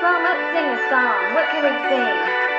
song, let's sing a song. What can we sing?